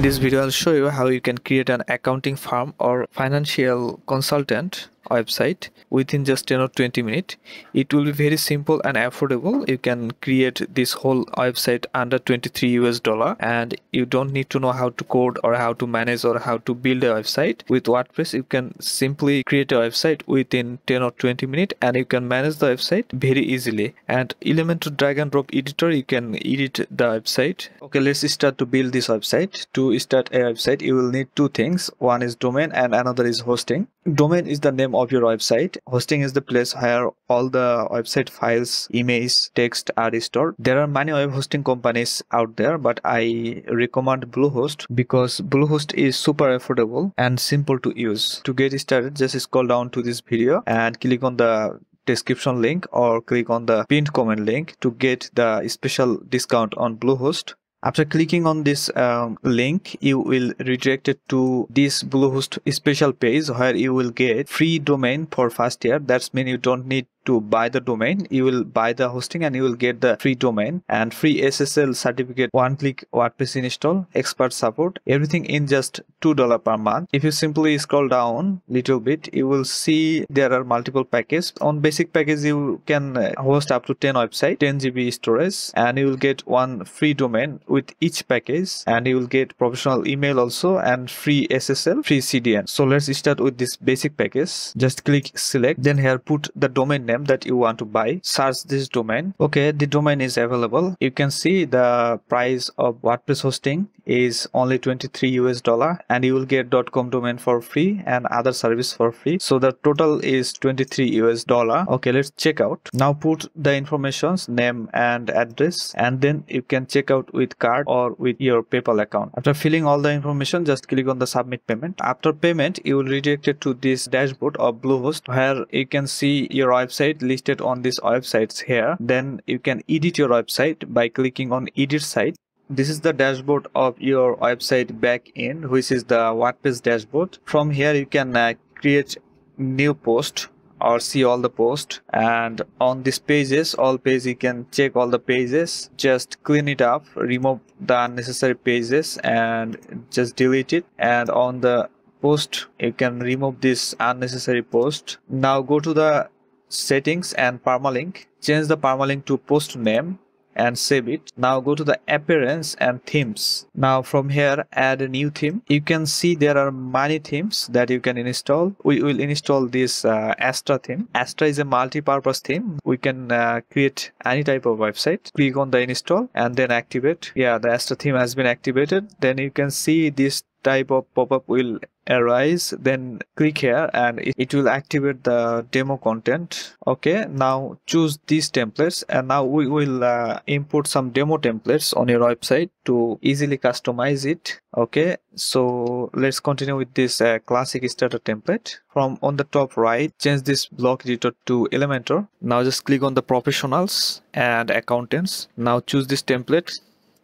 In this video, I'll show you how you can create an accounting firm or financial consultant website within just 10 or 20 minutes. It will be very simple and affordable. You can create this whole website under 23 us dollar and you don't need to know how to code or how to manage or how to build a website. With wordpress you can simply create a website within 10 or 20 minutes and you can manage the website very easily. And elementor drag and drop editor you can edit the website. Okay let's start to build this website. To start a website you will need two things. One is domain and another is hosting domain is the name of your website. Hosting is the place where all the website files images text are stored. There are many web hosting companies out there but i recommend bluehost because bluehost is super affordable and simple to use. To get started just scroll down to this video and click on the description link or click on the pinned comment link to get the special discount on bluehost after clicking on this um, link, you will redirect it to this Bluehost special page where you will get free domain for first year. That's mean you don't need to buy the domain you will buy the hosting and you will get the free domain and free ssl certificate one click wordpress install expert support everything in just two dollar per month. If you simply scroll down little bit you will see there are multiple packages. On basic package you can uh, host up to 10 website 10 gb storage and you will get one free domain with each package. And you will get professional email also and free ssl free cdn so let's start with this basic package. Just click select then here put the domain name that you want to buy search this domain. Okay the domain is available. You can see the price of wordpress hosting is only 23 us dollar and you will get dot com domain for free and other service for free. So the total is 23 us dollar. Okay let's check out. Now put the informations name and address and then you can check out with card or with your paypal account. After filling all the information just click on the submit payment. After payment you will redirect it to this dashboard of bluehost where you can see your website website listed on these websites here. Then you can edit your website by clicking on edit site this is the dashboard of your website back end which is the wordpress dashboard. From here you can uh, create new post or see all the post. And on these pages all pages you can check all the pages. Just clean it up remove the unnecessary pages and just delete it. And on the post you can remove this unnecessary post. Now go to the settings and permalink. Change the permalink to post name and save it. Now go to the appearance and themes. Now from here add a new theme. You can see there are many themes that you can install. We will install this uh, astra theme. Astra is a multi-purpose theme. We can uh, create any type of website. Click on the install and then activate. Yeah the astra theme has been activated. Then you can see this type of pop-up will arise then click here and it, will activate the demo content. Okay now choose these templates and now we will uh, import some demo templates on your website to easily customize it. Okay so let's continue with this uh, classic starter template. From on the top right change this block editor to elementor. Now just click on the professionals and accountants. Now choose this template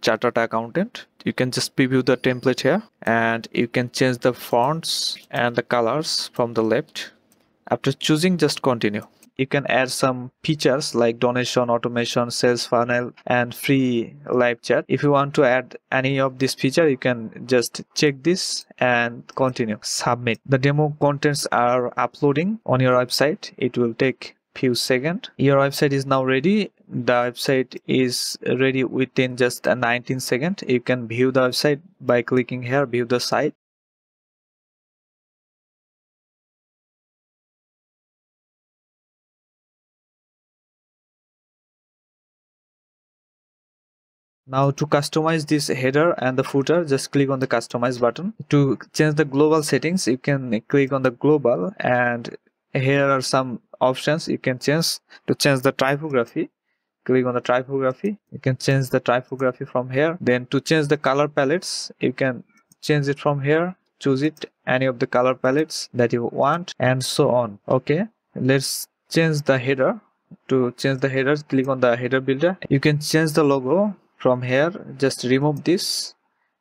chartered accountant. You can just preview the template here. And you can change the fonts and the colors from the left. After choosing just continue. You can add some features like donation automation sales funnel and free live chat. If you want to add any of this feature you can just check this and continue. Submit. The demo contents are uploading on your website. It will take few seconds your website is now ready. The website is ready within just a 19 second. You can view the website by clicking here view the site. Now to customize this header and the footer, just click on the customize button. To change the global settings, you can click on the global and here are some options. You can change to change the typography. Click on the typography. You can change the typography from here. Then to change the color palettes you can change it from here. Choose it any of the color palettes that you want and so on. Okay? Let's change the header. To change the headers click on the header builder. You can change the logo from here. Just remove this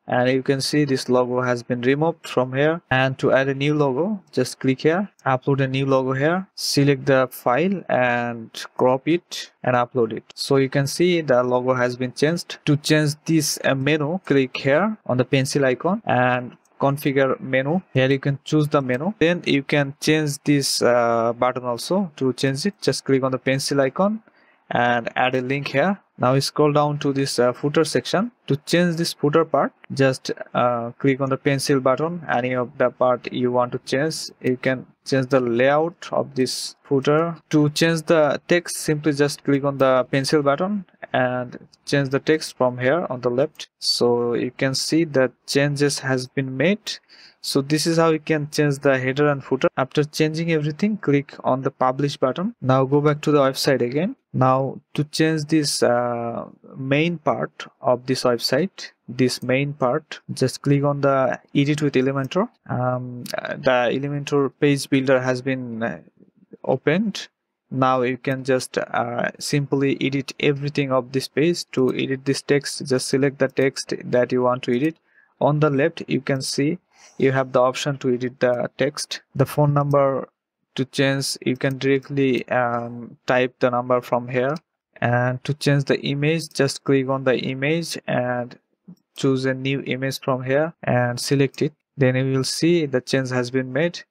and you can see this logo has been removed from here. And to add a new logo just click here upload a new logo here select the file and crop it and upload it. So you can see the logo has been changed. To change this uh, menu click here on the pencil icon and configure menu. Here you can choose the menu. Then you can change this uh, button also. To change it just click on the pencil icon and add a link here. Now scroll down to this uh, footer section. To change this footer part just uh, click on the pencil button. Any of the part you want to change you can change the layout of this footer. To change the text simply just click on the pencil button and change the text from here on the left. So you can see that changes has been made. So this is how you can change the header and footer. After changing everything click on the publish button. Now go back to the website again now to change this uh, main part of this website this main part just click on the edit with elementor. Um, the elementor page builder has been uh, opened. Now you can just uh, simply edit everything of this page. To edit this text just select the text that you want to edit. On the left you can see you have the option to edit the text. The phone number to change you can directly um, type the number from here. And to change the image just click on the image and choose a new image from here and select it. Then you will see the change has been made.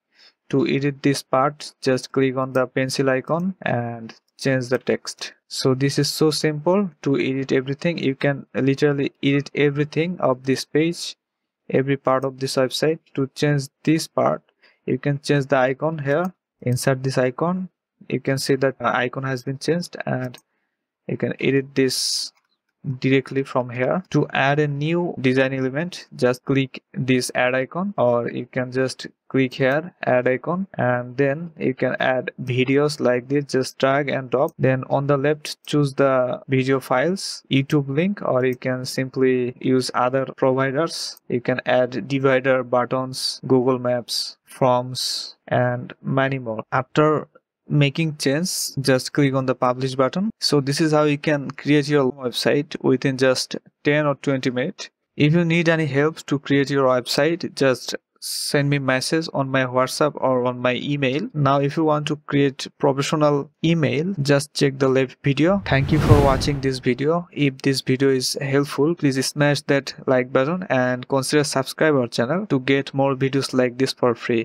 To edit this part just click on the pencil icon and change the text. So this is so simple to edit everything. You can literally edit everything of this page every part of this website. To change this part you can change the icon here insert this icon. You can see that uh, icon has been changed and you can edit this directly from here. To add a new design element just click this add icon or you can just click here add icon and then you can add videos like this. Just drag and drop. Then on the left choose the video files youtube link or you can simply use other providers. You can add divider buttons google maps forms and many more. After making change just click on the publish button. So this is how you can create your website within just 10 or 20 minutes. If you need any help to create your website just send me message on my whatsapp or on my email. Now if you want to create professional email just check the left video. Thank you for watching this video. If this video is helpful please smash that like button and consider subscribe our channel to get more videos like this for free